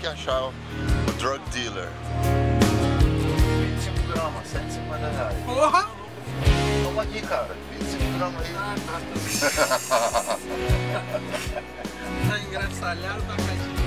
que achar o drug dealer. 25 gramas, 150 reais. Porra! Toma aqui, cara. 25 gramas aí. Ah, tá. tá engraçalhado da caixinha.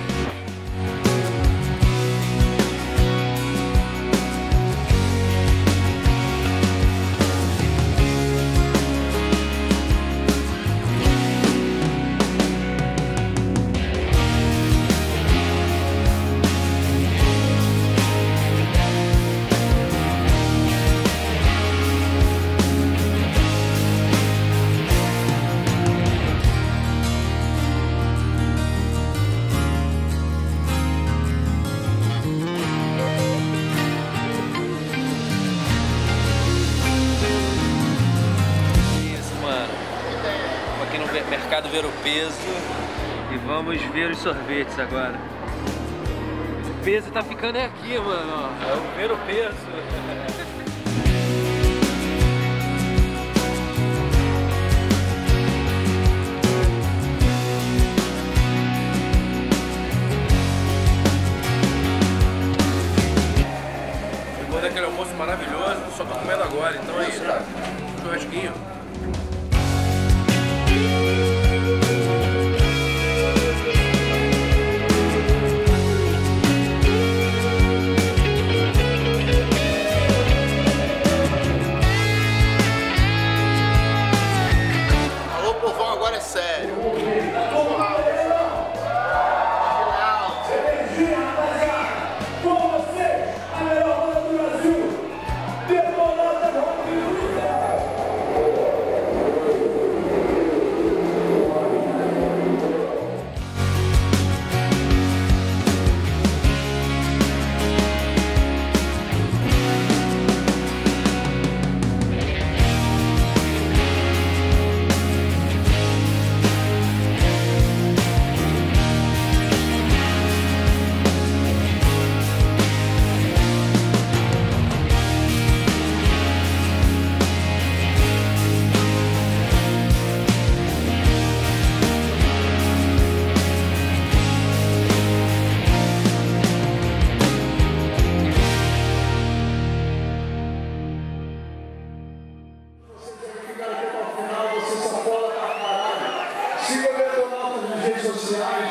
Aqui no mercado ver o peso e vamos ver os sorvetes agora. O peso tá ficando aqui, mano. É o ver o peso. Depois daquele almoço maravilhoso, só tô comendo agora, então é isso. Churrasquinho. Siga o Metronauta nas redes sociais.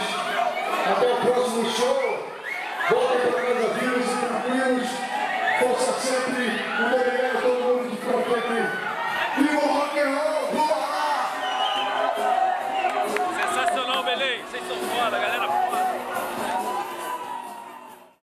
Até o próximo show. Voltem para casa vivos e tranquilos. Força sempre. Muito obrigado a todo mundo que ficou Vivo aqui. Viva o rock and roll! Bora lá! Sensacional, beleza? Vocês estão foda, galera.